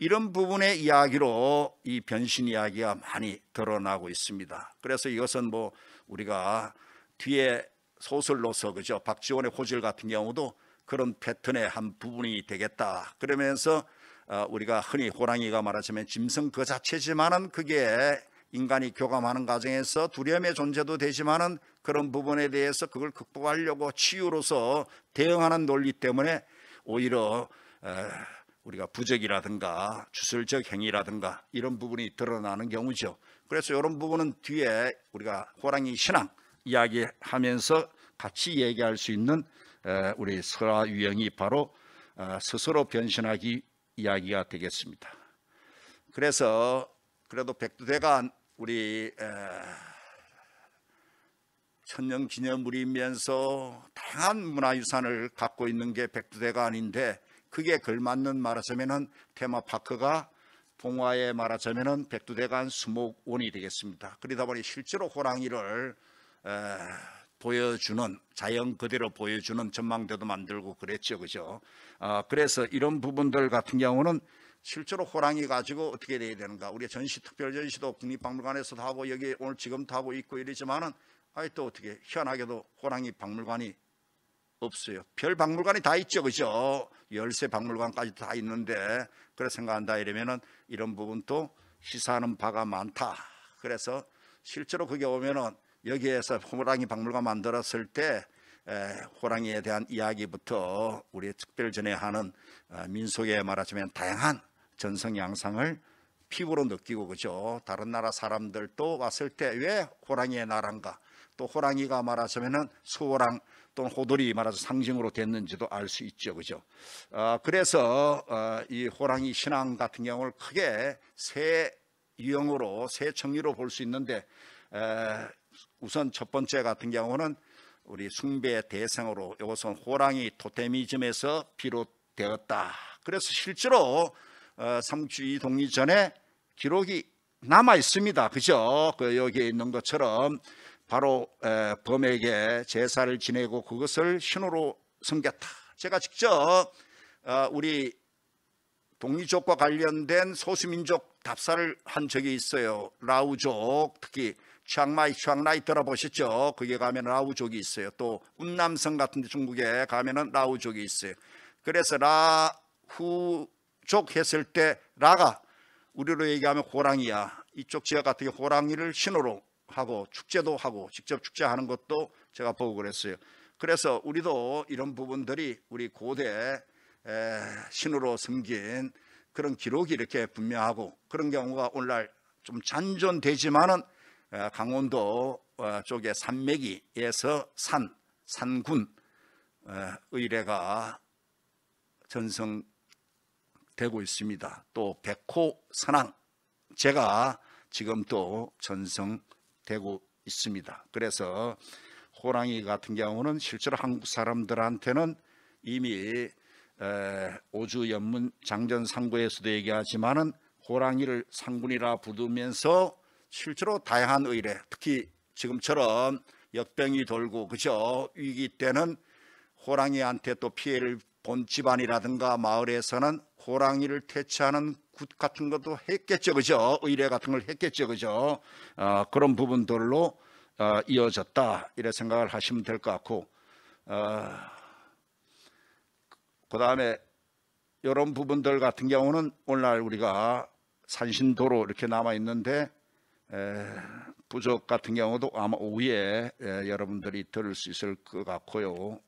이런 부분의 이야기로 이 변신 이야기가 많이 드러나고 있습니다. 그래서 이것은 뭐 우리가 뒤에 소설로서 그죠 박지원의 호질 같은 경우도 그런 패턴의 한 부분이 되겠다. 그러면서 어, 우리가 흔히 호랑이가 말하자면 짐승 그 자체지만은 그게 인간이 교감하는 과정에서 두려움의 존재도 되지만은 그런 부분에 대해서 그걸 극복하려고 치유로서 대응하는 논리 때문에 오히려 에, 우리가 부적이라든가 주술적 행위라든가 이런 부분이 드러나는 경우죠. 그래서 이런 부분은 뒤에 우리가 호랑이 신앙 이야기하면서 같이 얘기할 수 있는 에, 우리 설화 유형이 바로 어, 스스로 변신하기 이야기가 되겠습니다. 그래서 그래도 백두대간 우리 에, 천년 기념물이면서 다양한 문화유산을 갖고 있는 게 백두대간인데 그게 걸맞는 말하자면은 테마파크가 봉화에 말하자면은 백두대간 수목원이 되겠습니다. 그러다 보니 실제로 호랑이를 에, 보여주는 자연 그대로 보여주는 전망대도 만들고 그랬죠, 그죠? 아, 그래서 이런 부분들 같은 경우는 실제로 호랑이 가지고 어떻게 돼야 되는가? 우리 전시 특별 전시도 국립박물관에서도 하고 여기 오늘 지금도 하고 있고 이러지만은 아이 또 어떻게 희한하게도 호랑이 박물관이 없어요. 별 박물관이 다 있죠, 그죠? 열세 박물관까지 다 있는데 그래 생각한다 이러면은 이런 부분도 시사하는 바가 많다. 그래서 실제로 그게 오면은 여기에서 호랑이 박물관 만들었을 때 에, 호랑이에 대한 이야기부터 우리 특별전에 하는 어, 민속에 말하자면 다양한 전성 양상을 피부로 느끼고 그죠. 다른 나라 사람들도 왔을 때 왜 호랑이의 나라인가? 또 호랑이가 말하자면은 수호랑 또는 호돌이 말해서 상징으로 됐는지도 알 수 있죠, 그죠? 어, 그래서 어, 이 호랑이 신앙 같은 경우를 크게 세 유형으로 세 청리로 볼 수 있는데 에, 우선 첫 번째 같은 경우는 우리 숭배 대상으로 이것은 호랑이 토테미즘에서 비롯되었다. 그래서 실제로 어, 삼주이 독립 전에 기록이 남아 있습니다. 그죠? 그 여기에 있는 것처럼 바로 에, 범에게 제사를 지내고 그것을 신호로 섬겼다. 제가 직접 어, 우리 동이족과 관련된 소수민족 답사를 한 적이 있어요. 라우족 특히 치앙마이 치앙라이 들어보셨죠? 거기에 가면 라우족이 있어요. 또 운남성 같은 데 중국에 가면은 라우족이 있어요. 그래서 라후족 했을 때 라가 우리로 얘기하면 호랑이야. 이쪽 지역 같은 호랑이를 신호로 하고 축제도 하고 직접 축제하는 것도 제가 보고 그랬어요. 그래서 우리도 이런 부분들이 우리 고대 에, 신으로 섬긴 그런 기록이 이렇게 분명하고 그런 경우가 오늘날 좀 잔존되지만은 에, 강원도 어, 쪽에 산맥이에서 산 산군 에, 의례가 전성되고 있습니다. 또 백호 선왕 제가 지금 또 전성 되고 있습니다. 그래서 호랑이 같은 경우는 실제로 한국 사람들한테는 이미 에, 오주 연문 장전 상고에서도 얘기하지만은 호랑이를 산군이라 부르면서 실제로 다양한 의례, 특히 지금처럼 역병이 돌고 그죠 위기 때는 호랑이한테 또 피해를 본 집안이라든가 마을에서는 호랑이를 퇴치하는 굿 같은 것도 했겠죠, 그죠? 의례 같은 걸 했겠죠, 그죠? 어, 그런 부분들로 어, 이어졌다 이래 생각을 하시면 될 것 같고. 어, 그 다음에 이런 부분들 같은 경우는 오늘날 우리가 산신도로 이렇게 남아 있는데 에, 부족 같은 경우도 아마 오후에 에, 여러분들이 들을 수 있을 것 같고요.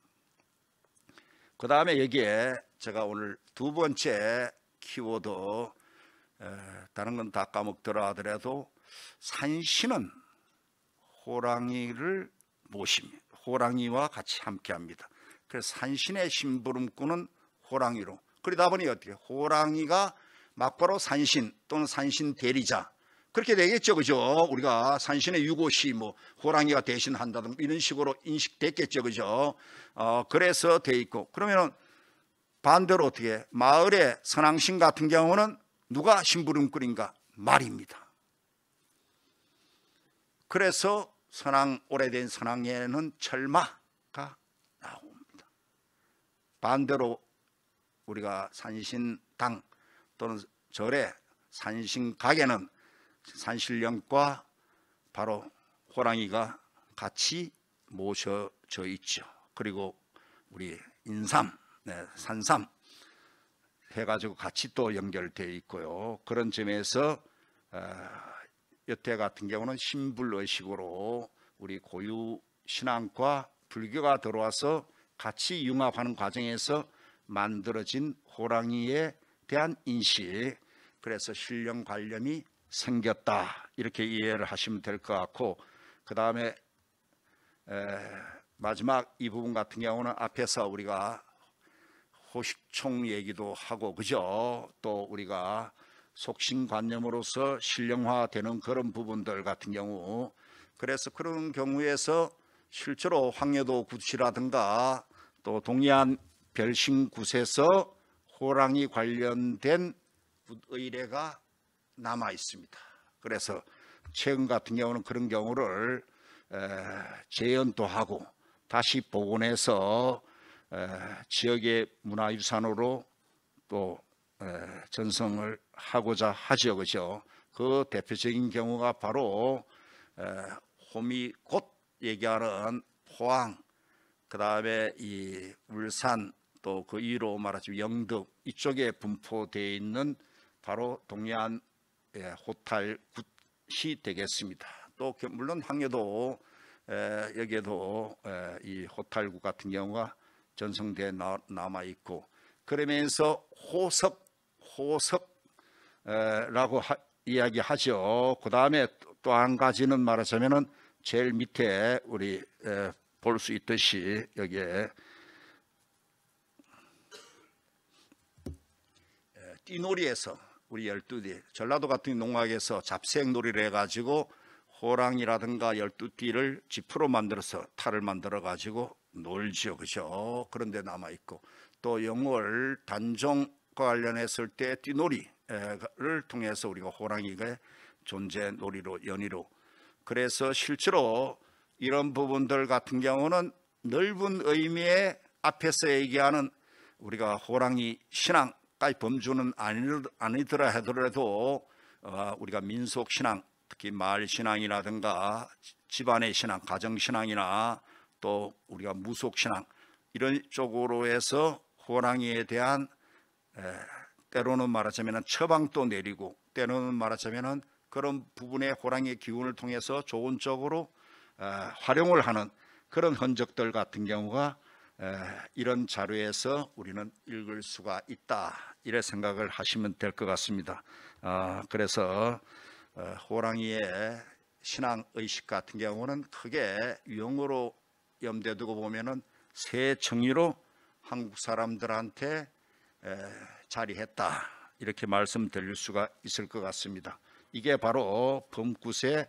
그 다음에 여기에 제가 오늘 두 번째 키워드 에, 다른 건 다 까먹더라 하더라도 산신은 호랑이를 모십니다. 호랑이와 같이 함께합니다. 그래서 산신의 심부름꾼은 호랑이로 그러다 보니 어떻게 호랑이가 막바로 산신 또는 산신 대리자 그렇게 되겠죠, 그죠? 우리가 산신의 유고시 뭐 호랑이가 대신한다든 이런 식으로 인식됐겠죠, 그죠? 어, 그래서 돼 있고 그러면은 반대로 어떻게 마을의 선왕신 같은 경우는 누가 심부름꾼인가 말입니다. 그래서 선왕 오래된 선왕에는 철마가 나옵니다. 반대로 우리가 산신당 또는 절에 산신각에는 산신령과 바로 호랑이가 같이 모셔져 있죠. 그리고 우리 인삼, 네, 산삼 해가지고 같이 또 연결되어 있고요. 그런 점에서 어, 여태 같은 경우는 신불의식으로 우리 고유 신앙과 불교가 들어와서 같이 융합하는 과정에서 만들어진 호랑이에 대한 인식 그래서 신령 관념이 생겼다 이렇게 이해를 하시면 될 것 같고 그 다음에 마지막 이 부분 같은 경우는 앞에서 우리가 호식총 얘기도 하고 그죠 또 우리가 속신관념으로서 신령화되는 그런 부분들 같은 경우 그래서 그런 경우에서 실제로 황여도 구치라든가 또 동해안 별신굿에서 호랑이 관련된 의례가 남아 있습니다. 그래서 최근 같은 경우는 그런 경우를 재연도 하고 다시 복원해서 지역의 문화유산으로 또 전성을 하고자 하죠, 그죠? 그 대표적인 경우가 바로 곧 얘기하는 포항, 그 다음에 이 울산 또 그 위로 말하자면 영덕 이쪽에 분포되어 있는 바로 동해안 호탈 굿이 되겠습니다. 또 물론 항해도 여기에도 이 호탈굿 같은 경우가 전성돼 남아 있고 그러면서 호섭 호섭라고 이야기하죠. 그 다음에 또 한 가지는 말하자면은 제일 밑에 우리 볼 수 있듯이 여기에 띠놀이에서 우리 열두띠 전라도 같은 농악에서 잡생놀이를 해가지고 호랑이라든가 열두띠를 지프로 만들어서 탈을 만들어 가지고 놀죠 그죠? 그런데 남아 있고. 또 영월 단종과 관련했을 때 띠놀이를 통해서 우리가 호랑이가 존재 놀이로 연희로. 그래서 실제로 이런 부분들 같은 경우는 넓은 의미의 앞에서 얘기하는 우리가 호랑이 신앙까지 범주는 아니더라 하더라도 어, 우리가 민속 신앙 특히 마을 신앙이라든가 집안의 신앙, 가정 신앙이나 또 우리가 무속 신앙 이런 쪽으로 해서 호랑이에 대한 때로는 말하자면 처방도 내리고 때로는 말하자면 그런 부분의 호랑이의 기운을 통해서 좋은 쪽으로 활용을 하는 그런 흔적들 같은 경우가 이런 자료에서 우리는 읽을 수가 있다 이래 생각을 하시면 될 것 같습니다. 아, 그래서 어, 호랑이의 신앙 의식 같은 경우는 크게 유형으로 염두에 두고 보면은 새 정의로 한국 사람들한테 자리했다 이렇게 말씀드릴 수가 있을 것 같습니다. 이게 바로 범굿의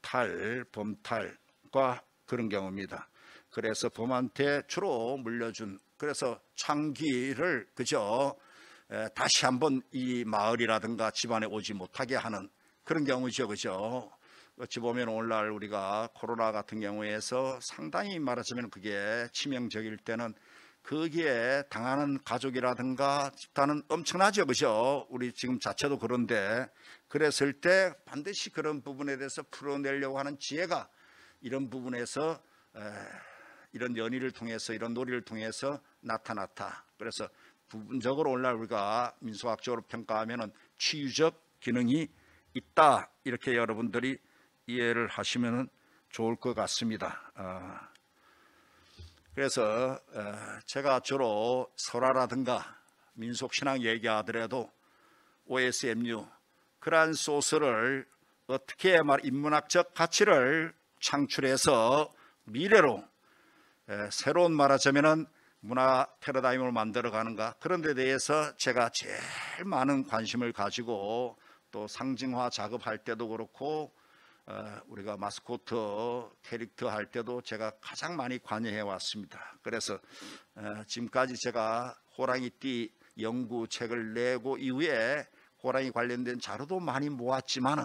탈, 범탈과 그런 경우입니다. 그래서 범한테 주로 물려준 그래서 창기를 그저 다시 한번 이 마을이라든가 집안에 오지 못하게 하는 그런 경우죠, 그죠? 어찌 보면 오늘날 우리가 코로나 같은 경우에서 상당히 말하자면 그게 치명적일 때는 거기에 당하는 가족이라든가 집단은 엄청나죠, 그죠? 우리 지금 자체도 그런데 그랬을 때 반드시 그런 부분에 대해서 풀어내려고 하는 지혜가 이런 부분에서 이런 연의를 통해서 이런 놀이를 통해서 나타났다. 그래서 부분적으로 오늘날 우리가 민속학적으로 평가하면은 치유적 기능이 있다 이렇게 여러분들이 이해를 하시면 좋을 것 같습니다. 아, 그래서 어, 제가 주로 설화라든가 민속신앙 얘기하더라도 OSMU 그러한 소스를 어떻게 말 인문학적 가치를 창출해서 미래로 에, 새로운 말하자면은 문화 패러다임을 만들어 가는가 그런 데 대해서 제가 제일 많은 관심을 가지고 또 상징화 작업할 때도 그렇고 어, 우리가 마스코트 캐릭터 할 때도 제가 가장 많이 관여해 왔습니다. 그래서 어, 지금까지 제가 호랑이띠 연구 책을 내고 이후에 호랑이 관련된 자료도 많이 모았지만은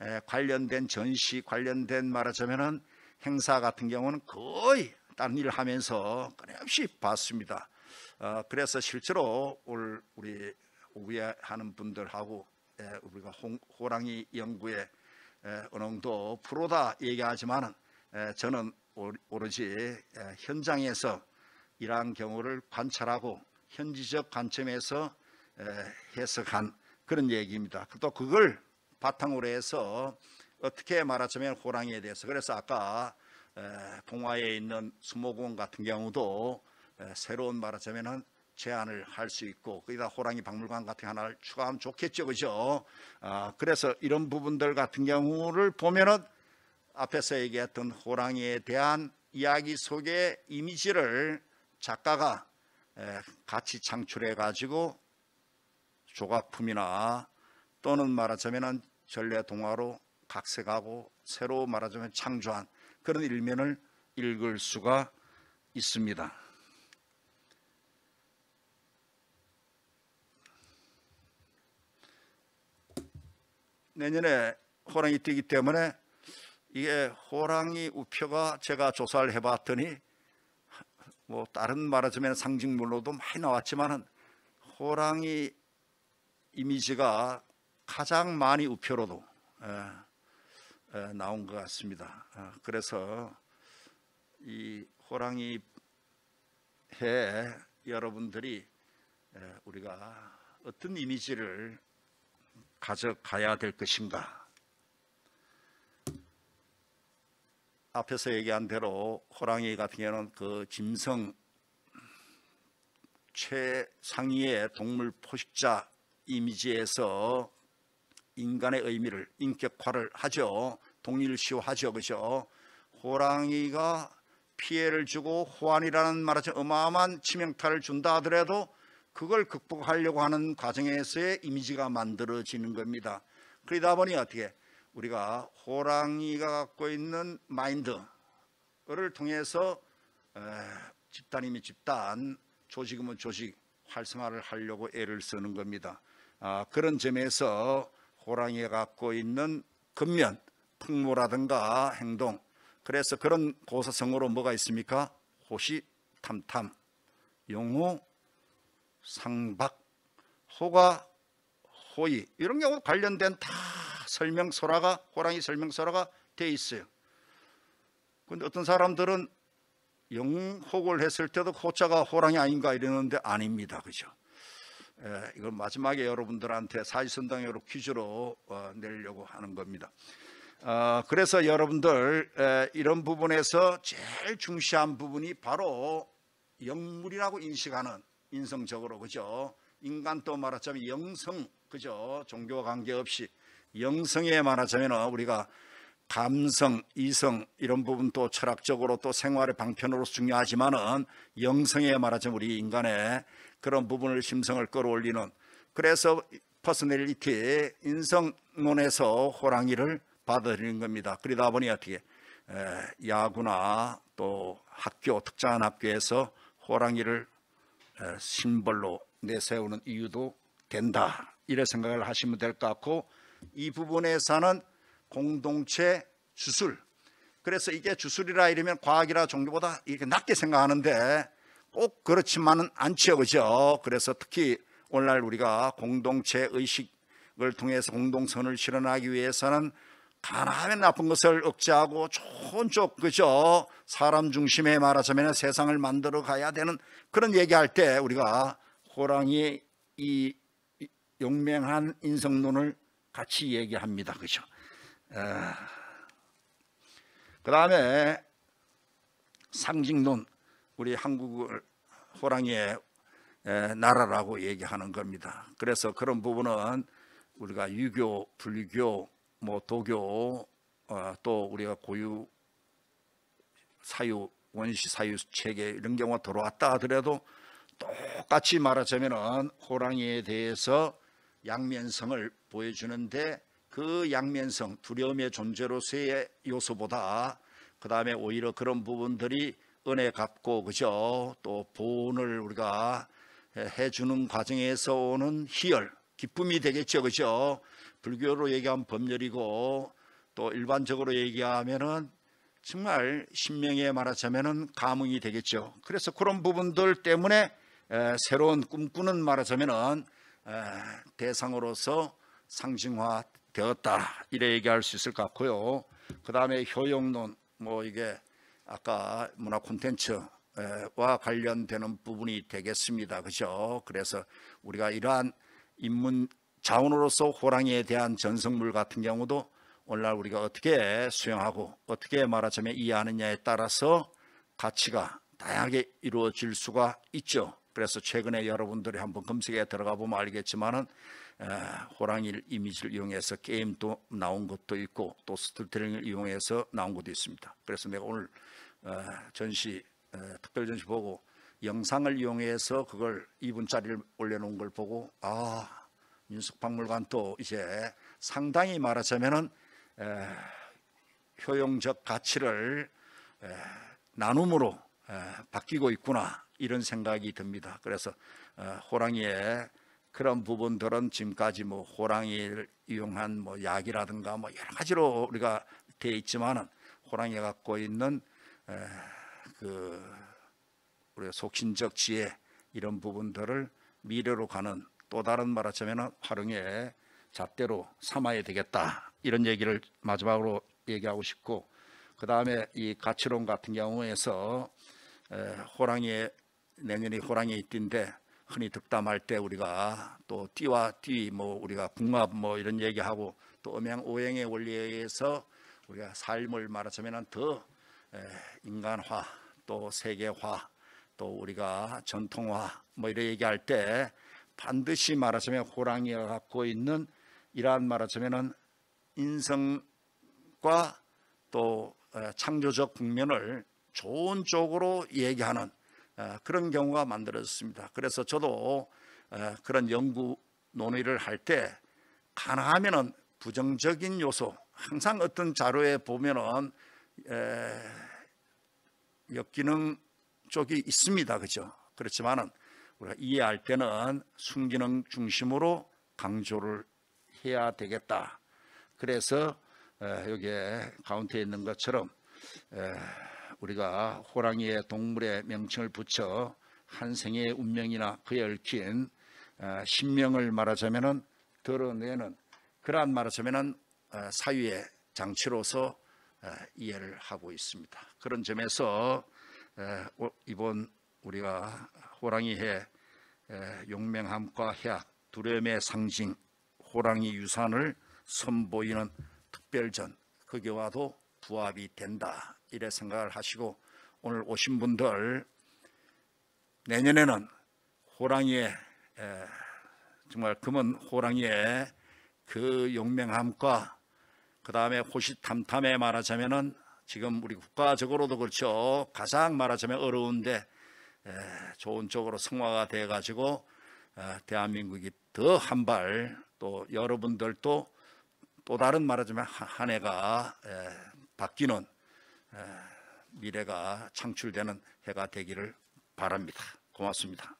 에, 관련된 전시 관련된 말하자면은 행사 같은 경우는 거의 다른 일을 하면서 끊임없이 봤습니다. 어, 그래서 실제로 오늘 우리 오후에 하는 분들하고 에, 우리가 홍, 호랑이 연구에 정도 프로다 얘기하지만은 에, 저는 오- 오로지 에, 현장에서 이러한 경우를 관찰하고 현지적 관점에서 에, 해석한 그런 얘기입니다. 또 그걸 바탕으로 해서 어떻게 말하자면 호랑이에 대해서 그래서 아까 에, 봉화에 있는 수목원 같은 경우도 에, 새로운 말하자면은 제안을 할 수 있고 거기다 호랑이 박물관 같은 거 하나를 추가하면 좋겠죠, 그죠? 아, 그래서 이런 부분들 같은 경우를 보면은 앞에서 얘기했던 호랑이에 대한 이야기 속의 이미지를 작가가 에, 같이 창출해 가지고 조각품이나 또는 말하자면은 전래 동화로 각색하고 새로 말하자면 창조한 그런 일면을 읽을 수가 있습니다. 내년에 호랑이 뛰기 때문에 이게 호랑이 우표가 제가 조사를 해봤더니 뭐 다른 말하자면 상징물로도 많이 나왔지만은 호랑이 이미지가 가장 많이 우표로도 에, 에, 나온 것 같습니다. 아, 그래서 이 호랑이 해 여러분들이 에, 우리가 어떤 이미지를 가져가야 될 것인가? 앞에서 얘기한 대로 호랑이 같은 경우는 그 짐승 최상위의 동물 포식자 이미지에서 인간의 의미를 인격화를 하죠. 동일시하죠. 그죠? 호랑이가 피해를 주고 호환이라는 말하자 어마어마한 치명타를 준다 하더라도 그걸 극복하려고 하는 과정에서의 이미지가 만들어지는 겁니다. 그러다 보니 어떻게 우리가 호랑이가 갖고 있는 마인드를 통해서 에, 집단이면 집단, 조직이면 조직 활성화를 하려고 애를 쓰는 겁니다. 아, 그런 점에서 호랑이가 갖고 있는 근면, 풍모라든가 행동, 그래서 그런 고사성어로 뭐가 있습니까? 호시, 탐탐, 용호, 상박, 호가, 호의 이런 경우 관련된 다 설명서라가 호랑이 설명서라가 돼 있어요. 근데 어떤 사람들은 영호를 했을 때도 호자가 호랑이 아닌가 이러는데 아닙니다. 그죠? 에, 이걸 마지막에 여러분들한테 사지선당으로 퀴즈로 어, 내려고 하는 겁니다. 어, 그래서 여러분들 에, 이런 부분에서 제일 중시한 부분이 바로 영물이라고 인식하는 인성적으로 그죠? 인간 또 말하자면 영성 그죠? 종교와 관계없이 영성에 말하자면 우리가 감성, 이성 이런 부분 또 철학적으로 또 생활의 방편으로 중요하지만은 영성에 말하자면 우리 인간의 그런 부분을 심성을 끌어올리는 그래서 personality 인성론에서 호랑이를 받아들이는 겁니다. 그러다 보니 어떻게 에, 야구나 또 학교 특정한 학교에서 호랑이를 에, 심벌로 내세우는 이유도 된다. 이런 생각을 하시면 될 것 같고 이 부분에서는 공동체 주술. 그래서 이게 주술이라 이러면 과학이라 종교보다 이렇게 낮게 생각하는데 꼭 그렇지만은 않죠. 그죠? 그래서 특히 오늘날 우리가 공동체 의식을 통해서 공동선을 실현하기 위해서는 가난하면 나쁜 것을 억제하고 좋은 쪽 그죠? 사람 중심에 말하자면 세상을 만들어 가야 되는 그런 얘기할 때 우리가 호랑이의 이 용맹한 인성론을 같이 얘기합니다. 그죠? 그 다음에 상징론 우리 한국을 호랑이의 에, 나라라고 얘기하는 겁니다. 그래서 그런 부분은 우리가 유교, 불교, 뭐 도교, 어, 또 우리가 고유 사유, 원시 사유 체계 이런 경우가 들어왔다 하더라도 똑같이 말하자면은 호랑이에 대해서 양면성을 보여주는데 그 양면성 두려움의 존재로서의 요소보다 그 다음에 오히려 그런 부분들이 은혜 갚고 그죠? 또 보온을 우리가 해주는 과정에서 오는 희열 기쁨이 되겠죠. 그죠 불교로 얘기하면 법렬이고 또 일반적으로 얘기하면은 정말 신명에 말하자면은 감흥이 되겠죠 그래서 그런 부분들 때문에 에, 새로운 꿈꾸는 말하자면은 에, 대상으로서 상징화 되었다 이래 얘기할 수 있을 것 같고요 그 다음에 효용론 뭐 이게 아까 문화 콘텐츠 와 관련되는 부분이 되겠습니다. 그죠? 그래서 우리가 이러한 인문 자원으로서 호랑이에 대한 전성물 같은 경우도 오늘날 우리가 어떻게 수용하고 어떻게 말하자면 이해하느냐에 따라서 가치가 다양하게 이루어질 수가 있죠. 그래서 최근에 여러분들이 한번 검색에 들어가 보면 알겠지만은 호랑이 이미지를 이용해서 게임도 나온 것도 있고 또 스토리텔링을 이용해서 나온 것도 있습니다. 그래서 내가 오늘 어, 전시 특별 전시 보고 영상을 이용해서 그걸 2분짜리를 올려놓은 걸 보고 아 윤석박물관 또 이제 상당히 말하자면은 효용적 가치를 나눔으로 바뀌고 있구나 이런 생각이 듭니다. 그래서 어, 호랑이의 그런 부분들은 지금까지 뭐 호랑이를 이용한 뭐 약이라든가 뭐 여러 가지로 우리가 돼 있지만은 호랑이가 갖고 있는 그 우리가 속신적 지혜 이런 부분들을 미래로 가는 또 다른 말하자면 활용의 잣대로 삼아야 되겠다. 이런 얘기를 마지막으로 얘기하고 싶고 그 다음에 이 가치론 같은 경우에서 호랑이의 내년이 호랑이 띠인데 흔히 득담할 때 우리가 또 띠와 띠 뭐 우리가 궁합 뭐 이런 얘기하고 또 음양 오행의 원리에 의해서 우리가 삶을 말하자면 더 인간화 또 세계화 또 우리가 전통화 뭐 이런 얘기할 때 반드시 말하자면 호랑이가 갖고 있는 이러한 말하자면은 인성과 또 창조적 국면을 좋은 쪽으로 얘기하는 그런 경우가 만들어졌습니다. 그래서 저도 그런 연구 논의를 할 때 가능하면은 부정적인 요소 항상 어떤 자료에 보면은 역기능 쪽이 있습니다. 그죠? 그렇지만은 우리가 이해할 때는 순기능 중심으로 강조를 해야 되겠다. 그래서 여기에 가운데 있는 것처럼 우리가 호랑이의 동물의 명칭을 붙여 한 생의 운명이나 그에 얽힌 신명을 말하자면은 드러내는 그러한 말하자면은 사유의 장치로서 이해를 하고 있습니다. 그런 점에서 이번 우리가 호랑이 해 용맹함과 해악 두려움의 상징 호랑이 유산을 선보이는 특별전 그게와도 부합이 된다 이래 생각을 하시고 오늘 오신 분들 내년에는 호랑이의 정말 금은 호랑이의 그 용맹함과 그 다음에 호시탐탐에 말하자면은 지금 우리 국가적으로도 그렇죠. 가장 말하자면 어려운데 좋은 쪽으로 성화가 돼 가지고 대한민국이 더 한 발 또 여러분들도 또 다른 말하자면 한 해가 바뀌는 미래가 창출되는 해가 되기를 바랍니다. 고맙습니다.